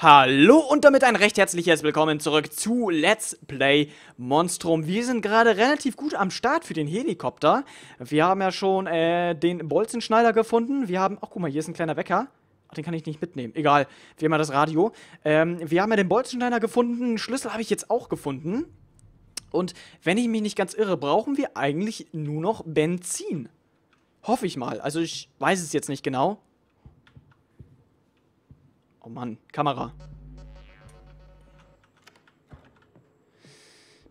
Hallo und damit ein recht herzliches Willkommen zurück zu Let's Play Monstrum. Wir sind gerade relativ gut am Start für den Helikopter. Wir haben ja schon äh, den Bolzenschneider gefunden. Wir haben, ach guck mal, hier ist ein kleiner Wecker. Ach, den kann ich nicht mitnehmen. Egal, wir haben ja das Radio. Ähm, wir haben ja den Bolzenschneider gefunden. Schlüssel habe ich jetzt auch gefunden. Und wenn ich mich nicht ganz irre, brauchen wir eigentlich nur noch Benzin. Hoffe ich mal. Also ich weiß es jetzt nicht genau. Oh Mann, Kamera.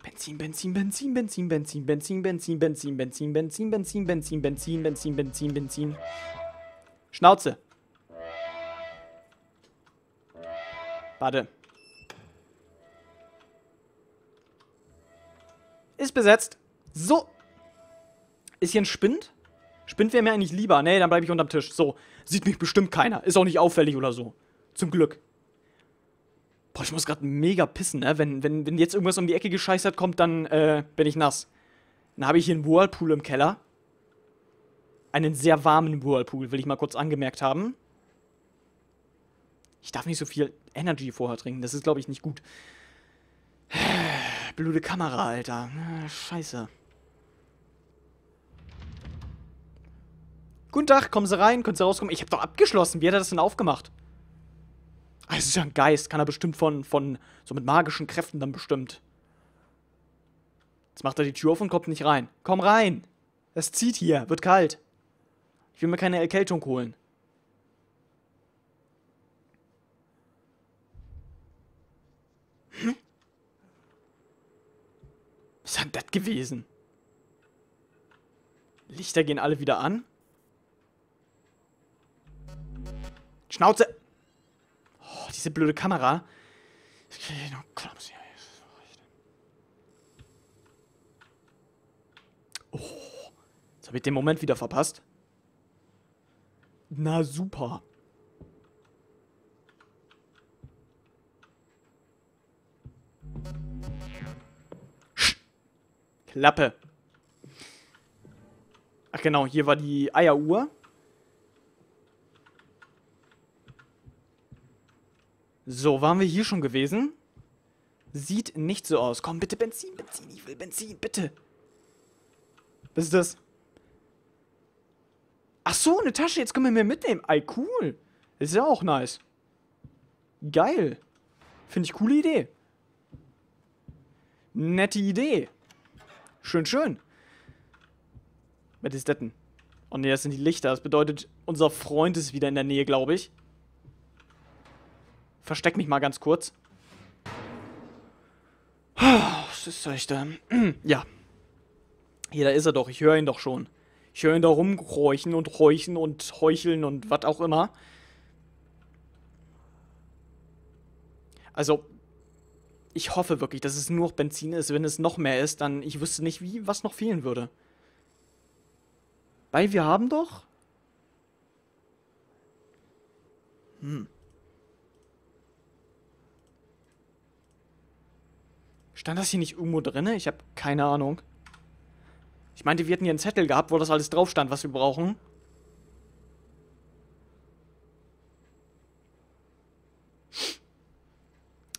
Benzin, Benzin, Benzin, Benzin, Benzin, Benzin, Benzin, Benzin, Benzin, Benzin, Benzin, Benzin, Benzin, Benzin, Benzin, Benzin. Schnauze. Warte. Ist besetzt. So. Ist hier ein Spind? Spind wäre mir eigentlich lieber. Nee, dann bleibe ich unterm Tisch. So. Sieht mich bestimmt keiner. Ist auch nicht auffällig oder so. Zum Glück. Boah, ich muss gerade mega pissen, ne? Wenn, wenn, wenn jetzt irgendwas um die Ecke gescheißert kommt, dann äh, bin ich nass. Dann habe ich hier einen Whirlpool im Keller. Einen sehr warmen Whirlpool, will ich mal kurz angemerkt haben. Ich darf nicht so viel Energy vorher trinken. Das ist, glaube ich, nicht gut. Blöde Kamera, Alter. Scheiße. Guten Tag, kommen Sie rein, können Sie rauskommen. Ich habe doch abgeschlossen. Wie hat er das denn aufgemacht? Ah, es ist ja ein Geist, kann er bestimmt von, von, so mit magischen Kräften dann bestimmt. Jetzt macht er die Tür auf und kommt nicht rein. Komm rein! Es zieht hier, wird kalt. Ich will mir keine Erkältung holen. Hm? Was ist denn das gewesen? Lichter gehen alle wieder an. Schnauze! Oh, diese blöde Kamera. Oh, jetzt habe ich den Moment wieder verpasst. Na super. Klappe. Ach genau, hier war die Eieruhr. So, waren wir hier schon gewesen? Sieht nicht so aus. Komm, bitte Benzin, Benzin. Ich will Benzin, bitte. Was ist das? Ach so, eine Tasche. Jetzt können wir mehr mitnehmen. Ey, cool. Ist ja auch nice. Geil. Finde ich coole Idee. Nette Idee. Schön, schön. Was ist das denn? Oh ne, das sind die Lichter. Das bedeutet, unser Freund ist wieder in der Nähe, glaube ich versteck mich mal ganz kurz. Was ist das da? Ja. Hier, da ist er doch. Ich höre ihn doch schon. Ich höre ihn da rumkräuchen und räuchen und heucheln und was auch immer. Also, ich hoffe wirklich, dass es nur noch Benzin ist. Wenn es noch mehr ist, dann ich wüsste nicht, wie was noch fehlen würde. Weil wir haben doch. Hm. Stand das hier nicht irgendwo drin? Ich habe keine Ahnung. Ich meinte, wir hätten hier einen Zettel gehabt, wo das alles drauf stand, was wir brauchen.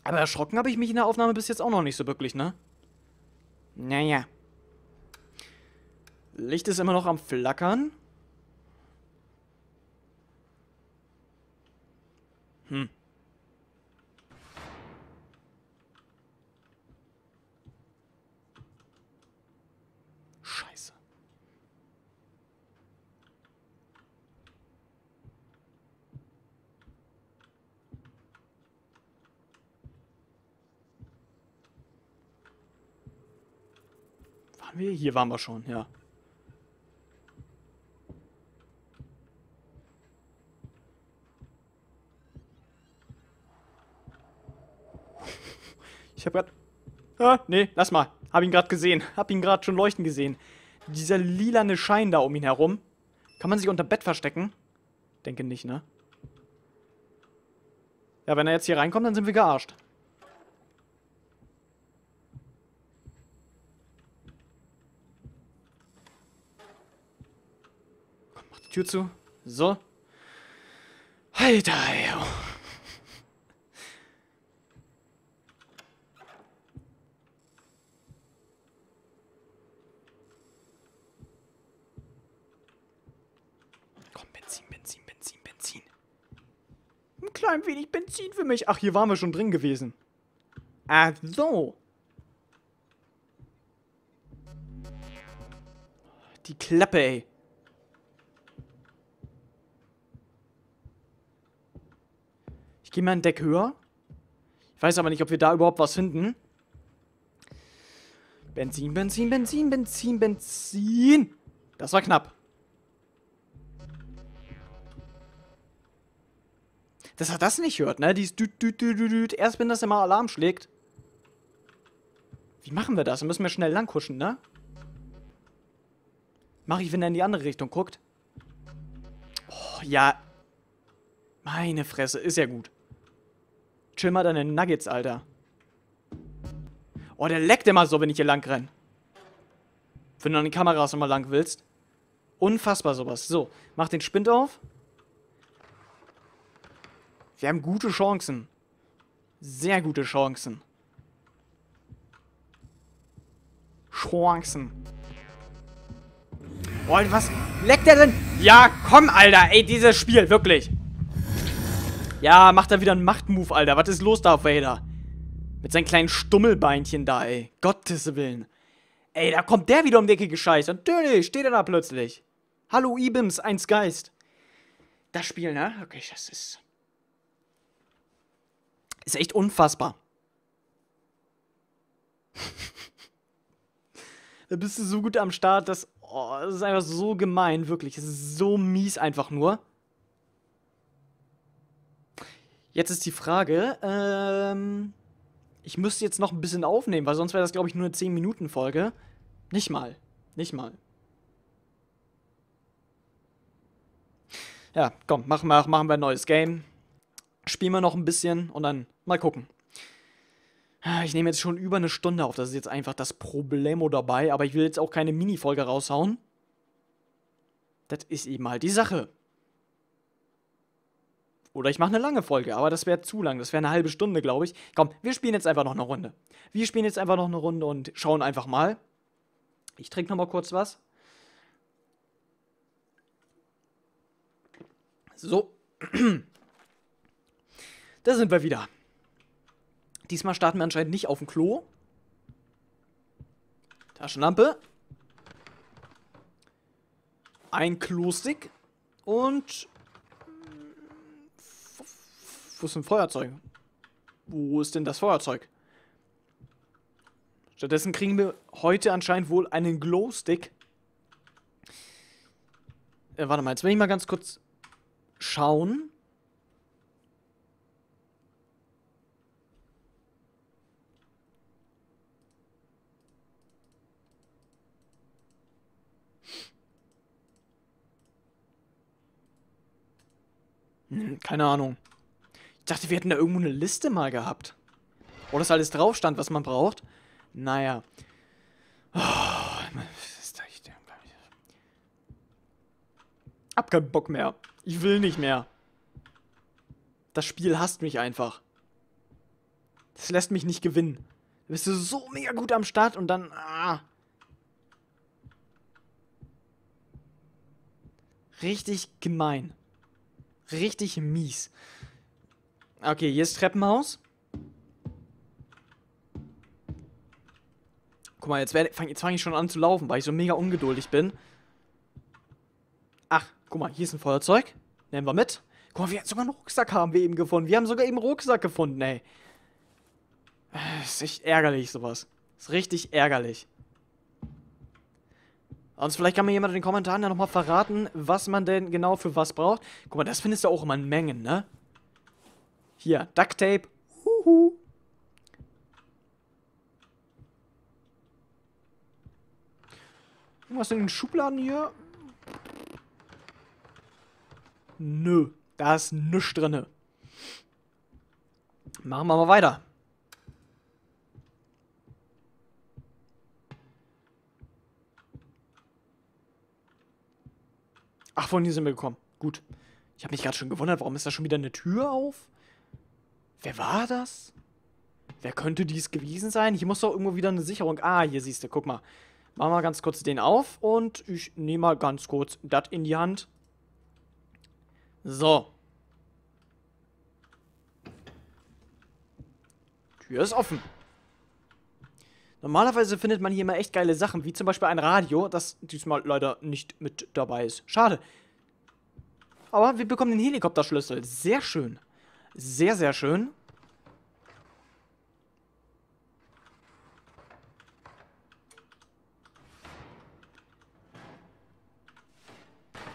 Aber erschrocken habe ich mich in der Aufnahme bis jetzt auch noch nicht so wirklich, ne? Naja. Licht ist immer noch am Flackern. Hm. Waren wir? Hier waren wir schon, ja. Ich hab grad... Ah, nee, lass mal. Hab ihn gerade gesehen. Hab ihn gerade schon leuchten gesehen. Dieser lilane Schein da um ihn herum. Kann man sich unter Bett verstecken? Denke nicht, ne? Ja, wenn er jetzt hier reinkommt, dann sind wir gearscht. Tür zu. So. Alter, ey. Komm, Benzin, Benzin, Benzin, Benzin. Ein klein wenig Benzin für mich. Ach, hier waren wir schon drin gewesen. Ach so. Die Klappe, ey. Ich gehe mal ein Deck höher. Ich weiß aber nicht, ob wir da überhaupt was finden. Benzin, Benzin, Benzin, Benzin, Benzin. Das war knapp. Dass er das nicht hört, ne? Düt, düt, düt, düt, düt. Erst wenn das immer Alarm schlägt. Wie machen wir das? Dann müssen wir schnell langkuschen, ne? Mach ich, wenn er in die andere Richtung guckt? Oh, ja. Meine Fresse, ist ja gut. Chill mal deine Nuggets, Alter. Oh, der leckt immer so, wenn ich hier lang renne. Wenn du an die Kameras nochmal lang willst. Unfassbar sowas. So, mach den Spind auf. Wir haben gute Chancen. Sehr gute Chancen. Chancen. Oh, was leckt der denn? Ja, komm, Alter. Ey, dieses Spiel, wirklich. Ja, macht er wieder einen Machtmove, Alter. Was ist los da, Vader? Mit seinen kleinen Stummelbeinchen da, ey. Gottes Willen. Ey, da kommt der wieder um die Ecke gescheißt. Natürlich, steht er da plötzlich. Hallo, Ibims, eins Geist. Das Spiel, ne? Okay, das ist... Ist echt unfassbar. da bist du so gut am Start, dass... Oh, das ist einfach so gemein, wirklich. Es ist so mies einfach nur. Jetzt ist die Frage, ähm, ich müsste jetzt noch ein bisschen aufnehmen, weil sonst wäre das, glaube ich, nur eine 10-Minuten-Folge. Nicht mal. Nicht mal. Ja, komm, machen wir, machen wir ein neues Game. Spielen wir noch ein bisschen und dann mal gucken. Ich nehme jetzt schon über eine Stunde auf. Das ist jetzt einfach das Problemo dabei. Aber ich will jetzt auch keine Mini-Folge raushauen. Das ist eben halt die Sache. Oder ich mache eine lange Folge, aber das wäre zu lang. Das wäre eine halbe Stunde, glaube ich. Komm, wir spielen jetzt einfach noch eine Runde. Wir spielen jetzt einfach noch eine Runde und schauen einfach mal. Ich trinke noch mal kurz was. So. Da sind wir wieder. Diesmal starten wir anscheinend nicht auf dem Klo. Taschenlampe. Ein Klostick. Und wo ist ein Feuerzeug? Wo ist denn das Feuerzeug? Stattdessen kriegen wir heute anscheinend wohl einen Glowstick. Äh, warte mal, jetzt will ich mal ganz kurz schauen. Hm, keine Ahnung dachte, wir hätten da irgendwo eine Liste mal gehabt. Wo das alles drauf stand, was man braucht. Naja. Oh, Hab keinen Bock mehr. Ich will nicht mehr. Das Spiel hasst mich einfach. Das lässt mich nicht gewinnen. Da bist du so mega gut am Start und dann... Ah. Richtig gemein. Richtig mies. Okay, hier ist Treppenhaus. Guck mal, jetzt, fang, jetzt fange ich schon an zu laufen, weil ich so mega ungeduldig bin. Ach, guck mal, hier ist ein Feuerzeug. Nehmen wir mit. Guck mal, wir sogar einen Rucksack haben wir eben gefunden. Wir haben sogar eben einen Rucksack gefunden, ey. Äh, ist echt ärgerlich, sowas. Ist richtig ärgerlich. Und vielleicht kann mir jemand in den Kommentaren ja nochmal verraten, was man denn genau für was braucht. Guck mal, das findest du auch immer in Mengen, ne? Hier, Duct Tape. Huhu. Was in den Schubladen hier? Nö, da ist nichts drin. Machen wir mal weiter. Ach, von hier sind wir gekommen. Gut. Ich habe mich gerade schon gewundert, warum ist da schon wieder eine Tür auf? Wer war das? Wer könnte dies gewesen sein? Hier muss doch irgendwo wieder eine Sicherung. Ah, hier siehst du, guck mal. Machen wir ganz kurz den auf und ich nehme mal ganz kurz das in die Hand. So. Tür ist offen. Normalerweise findet man hier immer echt geile Sachen, wie zum Beispiel ein Radio, das diesmal leider nicht mit dabei ist. Schade. Aber wir bekommen den Helikopterschlüssel. Sehr schön. Sehr, sehr schön.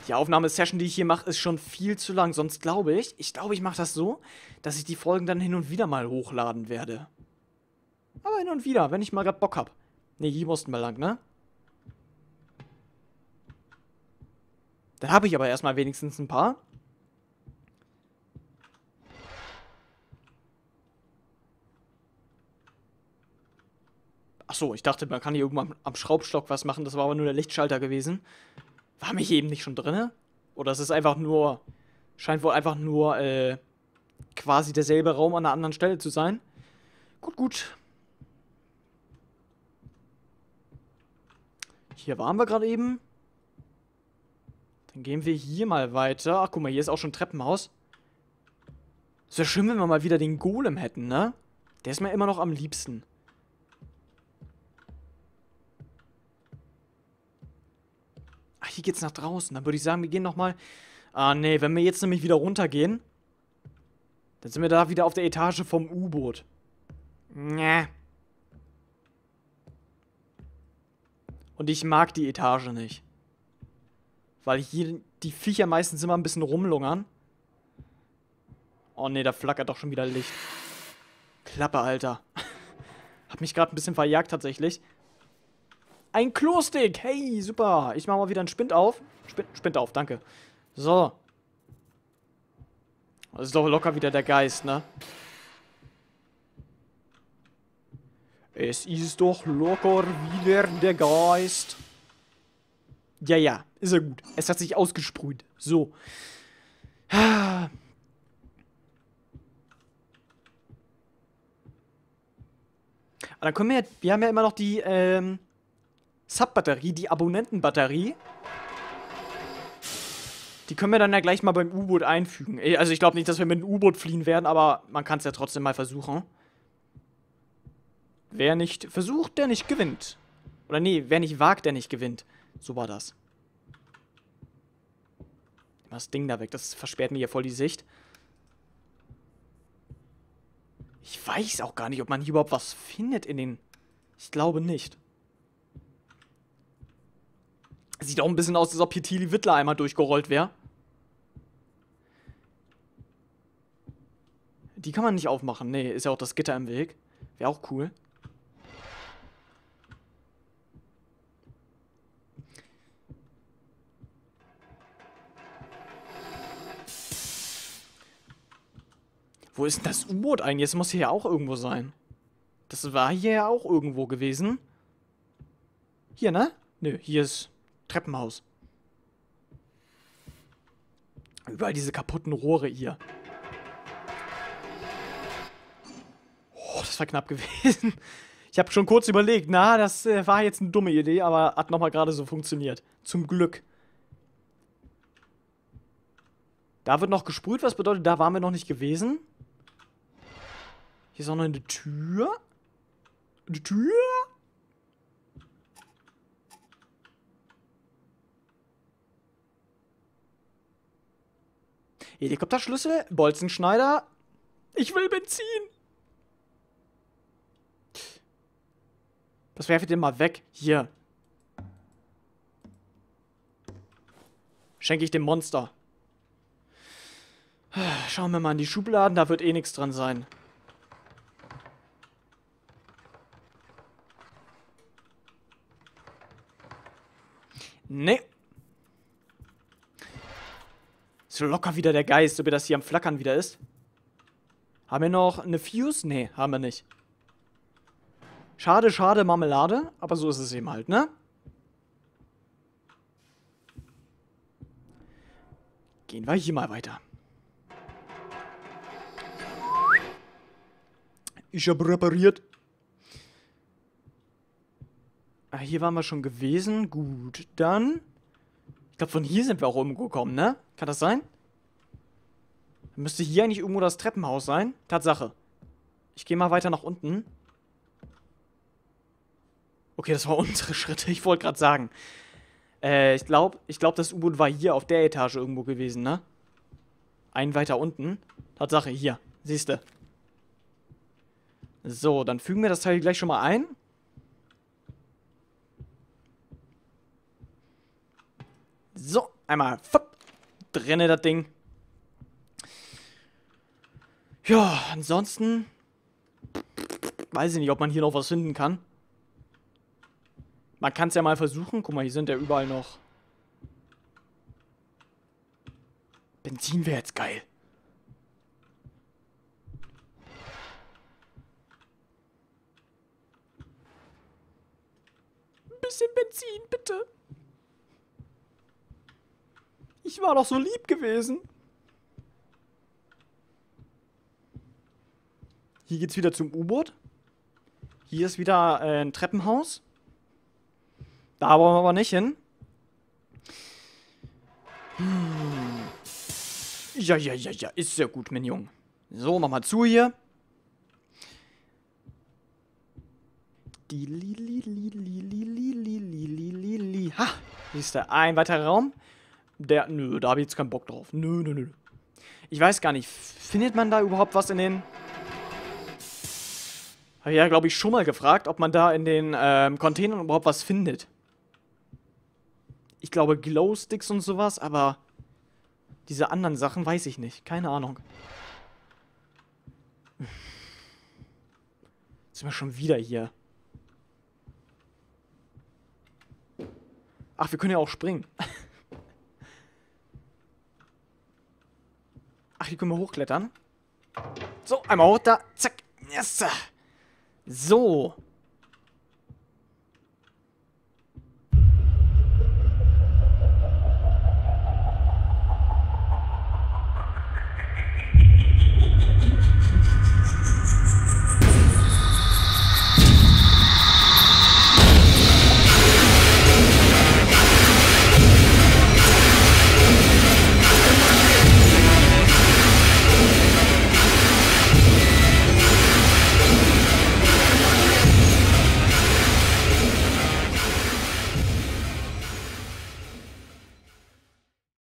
Die Aufnahmesession, die ich hier mache, ist schon viel zu lang. Sonst glaube ich, ich glaube, ich mache das so, dass ich die Folgen dann hin und wieder mal hochladen werde. Aber hin und wieder, wenn ich mal gerade Bock habe. Ne, hier mussten wir lang, ne? Dann habe ich aber erstmal wenigstens ein paar. Achso, ich dachte, man kann hier irgendwann am Schraubstock was machen. Das war aber nur der Lichtschalter gewesen. War mich eben nicht schon drin? Oder ist es einfach nur. Scheint wohl einfach nur äh, quasi derselbe Raum an einer anderen Stelle zu sein. Gut, gut. Hier waren wir gerade eben. Dann gehen wir hier mal weiter. Ach, guck mal, hier ist auch schon ein Treppenhaus. Es wäre schön, wenn wir mal wieder den Golem hätten, ne? Der ist mir immer noch am liebsten. Hier geht's nach draußen. Dann würde ich sagen, wir gehen nochmal... Ah, nee, wenn wir jetzt nämlich wieder runtergehen, dann sind wir da wieder auf der Etage vom U-Boot. Nee. Und ich mag die Etage nicht. Weil hier die Viecher meistens immer ein bisschen rumlungern. Oh nee, da flackert doch schon wieder Licht. Klappe, Alter. Hab mich gerade ein bisschen verjagt tatsächlich. Ein Klostick. Hey, super. Ich mache mal wieder einen Spind auf. Spind, Spind auf, danke. So. Das ist doch locker wieder der Geist, ne? Es ist doch locker wieder der Geist. Ja, ja, ist er gut. Es hat sich ausgesprüht. So. Aber dann können wir ja, wir haben ja immer noch die, ähm, Sub-Batterie, die Abonnentenbatterie. Die können wir dann ja gleich mal beim U-Boot einfügen. Also ich glaube nicht, dass wir mit dem U-Boot fliehen werden, aber man kann es ja trotzdem mal versuchen. Wer nicht versucht, der nicht gewinnt. Oder nee, wer nicht wagt, der nicht gewinnt. So war das. Das Ding da weg, das versperrt mir hier voll die Sicht. Ich weiß auch gar nicht, ob man hier überhaupt was findet in den... Ich glaube nicht. Sieht auch ein bisschen aus, als ob hier Tilly Wittler einmal durchgerollt wäre. Die kann man nicht aufmachen. Nee, ist ja auch das Gitter im Weg. Wäre auch cool. Wo ist denn das U-Boot eigentlich? Es muss hier ja auch irgendwo sein. Das war hier ja auch irgendwo gewesen. Hier, ne? Nö, hier ist Treppenhaus. Überall diese kaputten Rohre hier. Oh, das war knapp gewesen. Ich habe schon kurz überlegt, na, das äh, war jetzt eine dumme Idee, aber hat nochmal gerade so funktioniert. Zum Glück. Da wird noch gesprüht, was bedeutet, da waren wir noch nicht gewesen. Hier ist auch noch eine Tür. Eine Tür? Helikopterschlüssel, Bolzenschneider. Ich will Benzin. Das werfe ich denn mal weg. Hier. Schenke ich dem Monster. Schauen wir mal in die Schubladen, da wird eh nichts dran sein. Nee. So locker wieder der Geist, ob er das hier am Flackern wieder ist. Haben wir noch eine Fuse? Nee, haben wir nicht. Schade, schade, Marmelade. Aber so ist es eben halt, ne? Gehen wir hier mal weiter. Ich habe repariert. Ah, hier waren wir schon gewesen. Gut, dann... Ich glaube, von hier sind wir auch umgekommen, ne? Kann das sein? Müsste hier eigentlich irgendwo das Treppenhaus sein. Tatsache. Ich gehe mal weiter nach unten. Okay, das war unsere Schritte. Ich wollte gerade sagen. Äh, ich glaube, ich glaub, das U-Boot war hier auf der Etage irgendwo gewesen, ne? Ein weiter unten. Tatsache, hier. Siehste. So, dann fügen wir das Teil gleich schon mal ein. So, einmal fupp, drinne das Ding. Ja, ansonsten weiß ich nicht, ob man hier noch was finden kann. Man kann es ja mal versuchen. Guck mal, hier sind ja überall noch. Benzin wäre jetzt geil. Ein bisschen Benzin, bitte. Ich war doch so lieb gewesen. Hier geht's wieder zum U-Boot. Hier ist wieder äh, ein Treppenhaus. Da wollen wir aber nicht hin. Hm. Ja, ja, ja, ja. Ist sehr gut, mein Junge. So, mach mal zu hier. Ha! Siehst du, ein weiterer Raum. Der, nö, da habe ich jetzt keinen Bock drauf. Nö, nö, nö. Ich weiß gar nicht, findet man da überhaupt was in den... Habe ich ja, glaube ich, schon mal gefragt, ob man da in den ähm, Containern überhaupt was findet ich glaube, Glowsticks und sowas, aber diese anderen Sachen weiß ich nicht. Keine Ahnung. Jetzt sind wir schon wieder hier. Ach, wir können ja auch springen. Ach, hier können wir hochklettern. So, einmal hoch, da. Zack. Yes. So.